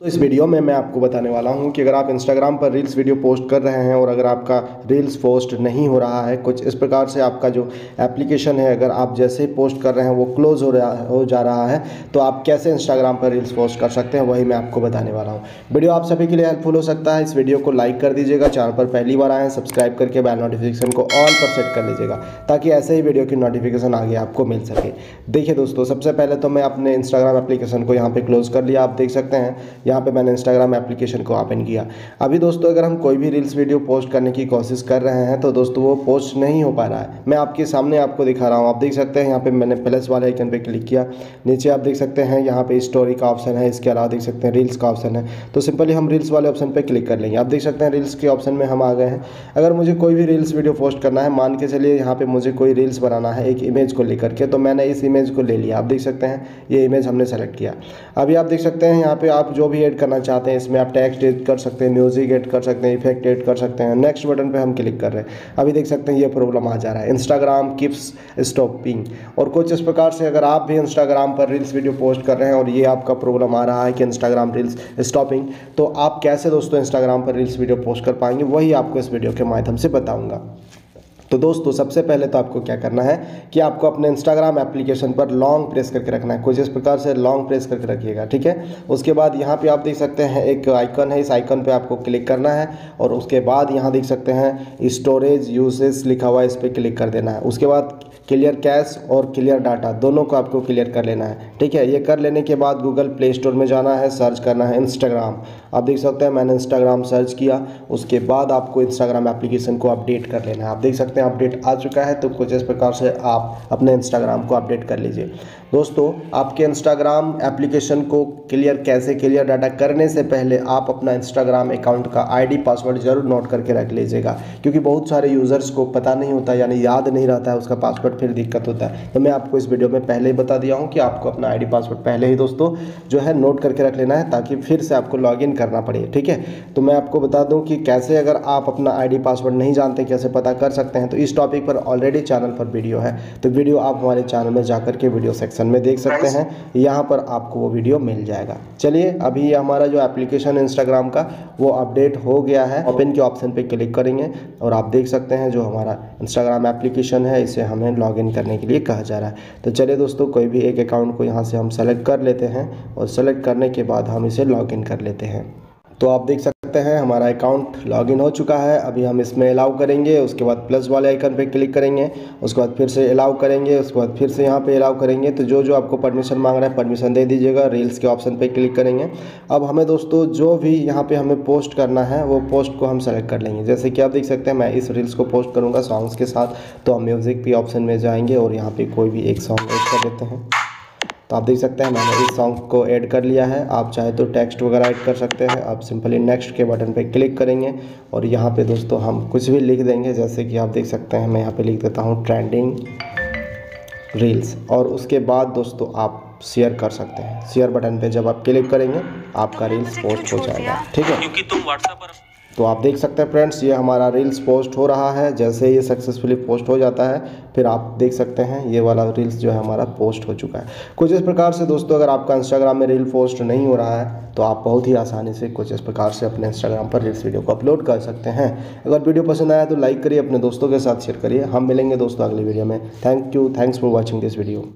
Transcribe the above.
तो इस वीडियो में मैं आपको बताने वाला हूँ कि अगर आप इंस्टाग्राम पर रील्स वीडियो पोस्ट कर रहे हैं और अगर आपका रील्स पोस्ट नहीं हो रहा है, कुछ इस प्रकार से आपका जो एप्लीकेशन है, अगर आप जैसे ही पोस्ट कर रहे हैं वो क्लोज हो रहा, हो जा रहा है तो आप कैसे इंस्टाग्राम पर रील्स पोस्ट कर सकते हैं, वही मैं आपको बताने वाला हूँ। वीडियो आप सभी के लिए हेल्पफुल हो सकता है। इस वीडियो को लाइक कर दीजिएगा। चैनल पर पहली बार आए सब्सक्राइब करके बैल नोटिफिकेशन को ऑल पर सेट कर लीजिएगा, ताकि ऐसे ही वीडियो की नोटिफिकेशन आगे आपको मिल सके। देखिए दोस्तों, सबसे पहले तो मैं अपने इंस्टाग्राम एप्लीकेशन को यहाँ पर क्लोज कर लिया। आप देख सकते हैं यहाँ पर मैंने इंस्टाग्राम एप्लीकेशन को ओपन किया। अभी दोस्तों, अगर हम कोई भी रील्स वीडियो पोस्ट करने की कोशिश कर रहे हैं तो दोस्तों, वो पोस्ट नहीं हो पा रहा है। मैं आपके सामने आपको दिखा रहा हूँ। आप देख सकते हैं यहाँ पे मैंने प्लस वाले आइकन पे क्लिक किया। नीचे आप देख सकते हैं यहाँ पे स्टोरी का ऑप्शन है। इसके अलावा देख सकते हैं रील्स का ऑप्शन है। तो सिंपली हम रील्स वाले ऑप्शन पर क्लिक कर लेंगे। आप देख सकते हैं रील्स के ऑप्शन में हम आ गए हैं। अगर मुझे कोई भी रील्स वीडियो पोस्ट करना है, मान के चलिए यहाँ पे मुझे कोई रील्स बनाना है एक इमेज को लेकर के तो मैंने इस इमेज को ले लिया। आप देख सकते हैं, ये इमेज हमने सेलेक्ट किया। अभी आप देख सकते हैं यहाँ पे आप जो भी ऐड करना चाहते हैं, इसमें आप टेक्स्ट ऐड कर सकते हैं म्यूज़िक ऐड कर सकते हैं इफ़ेक्ट ऐड कर सकते हैं। नेक्स्ट बटन पे हम क्लिक कर रहे हैं। अभी देख सकते हैं ये प्रॉब्लम आ जा रहा है। इंस्टाग्राम किप्स स्टॉपिंग और कुछ इस प्रकार से अगर आप भी इंस्टाग्राम पर रील्स वीडियो पोस्ट कर रहे हैं और ये आपका प्रॉब्लम आ रहा है कि इंस्टाग्राम रील्स स्टॉपिंग तो आप कैसे दोस्तों इंस्टाग्राम पर रील्स वीडियो पोस्ट कर पाएँगे, वही आपको इस वीडियो के माध्यम से बताऊँगा। तो दोस्तों, सबसे पहले तो आपको क्या करना है कि आपको अपने इंस्टाग्राम एप्लीकेशन पर लॉन्ग प्रेस करके रखना है। कुछ इस प्रकार से लॉन्ग प्रेस करके रखिएगा, ठीक है? उसके बाद यहाँ पे आप देख सकते हैं एक आइकन है, इस आइकन पे आपको क्लिक करना है और उसके बाद यहाँ देख सकते हैं स्टोरेज यूजेस लिखा हुआ है, इस पर क्लिक कर देना है। उसके बाद क्लियर कैश और क्लियर डाटा दोनों को आपको क्लियर कर लेना है, ठीक है? ये कर लेने के बाद गूगल प्ले स्टोर में जाना है सर्च करना है इंस्टाग्राम आप देख सकते हैं मैंने इंस्टाग्राम सर्च किया, उसके बाद आपको इंस्टाग्राम एप्लीकेशन को अपडेट कर लेना है। आप देख सकते हैं अपडेट आ चुका है तो कुछ इस प्रकार से आप अपने इंस्टाग्राम को अपडेट कर लीजिए। दोस्तों, आपके इंस्टाग्राम एप्लीकेशन को क्लियर कैसे क्लियर डाटा करने से पहले आप अपना इंस्टाग्राम अकाउंट का आईडी पासवर्ड ज़रूर नोट करके रख लीजिएगा, क्योंकि बहुत सारे यूज़र्स को पता नहीं होता, यानी याद नहीं रहता है, उसका पासवर्ड फिर दिक्कत होता है। तो मैं आपको इस वीडियो में पहले ही बता दिया हूँ कि आपको अपना आईडी पासवर्ड पहले ही दोस्तों जो है नोट करके रख लेना है, ताकि फिर से आपको लॉग करना पड़े, ठीक है? तो मैं आपको बता दूँ कि कैसे अगर आप अपना आईडी पासवर्ड नहीं जानते, कैसे पता कर सकते हैं तो इस टॉपिक पर ऑलरेडी चैनल पर वीडियो है। तो वीडियो आप हमारे चैनल में जाकर के वीडियो सेक्शन में देख सकते हैं। यहाँ पर आपको वो वीडियो मिल जाएगा। चलिए अभी हमारा जो एप्लीकेशन इंस्टाग्राम का वो अपडेट हो गया है। ओपन के ऑप्शन पर क्लिक करेंगे और आप देख सकते हैं जो हमारा इंस्टाग्राम एप्लीकेशन है इसे हमें लॉगिन करने के लिए कहा जा रहा है। तो चलिए दोस्तों कोई भी एक अकाउंट को यहाँ से हम सेलेक्ट कर लेते हैं और सेलेक्ट करने के बाद हम इसे लॉगिन कर लेते हैं। तो आप देख सकते हैं, हमारा अकाउंट लॉगिन हो चुका है। अभी हम इसमें अलाउ करेंगे, उसके बाद प्लस वाले आइकन पे क्लिक करेंगे, उसके बाद फिर से अलाउ करेंगे, उसके बाद फिर से यहाँ पे अलाउ करेंगे। तो जो जो आपको परमिशन मांग रहा है परमिशन दे दीजिएगा रील्स के ऑप्शन पे क्लिक करेंगे। अब हमें दोस्तों, जो भी यहाँ पर हमें पोस्ट करना है, वो पोस्ट को हम सेलेक्ट कर लेंगे। जैसे कि आप देख सकते हैं, मैं इस रील्स को पोस्ट करूँगा सॉन्ग्स के साथ तो हम म्यूज़िक के ऑप्शन में जाएँगे और यहाँ पर कोई भी एक सॉन्ग एड कर देते हैं। तो आप देख सकते हैं मैंने इस सॉन्ग को ऐड कर लिया है। आप चाहे तो टेक्स्ट वगैरह ऐड कर सकते हैं। आप सिंपली नेक्स्ट के बटन पे क्लिक करेंगे और यहाँ पे दोस्तों हम कुछ भी लिख देंगे। जैसे कि आप देख सकते हैं, मैं यहाँ पे लिख देता हूँ ट्रेंडिंग रील्स और उसके बाद दोस्तों आप शेयर कर सकते हैं। शेयर बटन पे जब आप क्लिक करेंगे, आपका रील्स पोस्ट हो जाएगा। ठीक है? क्योंकि तुम व्हाट्सएप पर तो आप देख सकते हैं फ्रेंड्स, ये हमारा रील्स पोस्ट हो रहा है। जैसे ये सक्सेसफुली पोस्ट हो जाता है, फिर आप देख सकते हैं ये वाला रील्स जो है हमारा पोस्ट हो चुका है। कुछ इस प्रकार से दोस्तों, अगर आपका इंस्टाग्राम में रील पोस्ट नहीं हो रहा है तो आप बहुत ही आसानी से कुछ इस प्रकार से अपने इंस्टाग्राम पर रील्स वीडियो को अपलोड कर सकते हैं। अगर वीडियो पसंद आया तो लाइक करिए, अपने दोस्तों के साथ शेयर करिए। हम मिलेंगे दोस्तों अगली वीडियो में। Thank you thanks for watching this video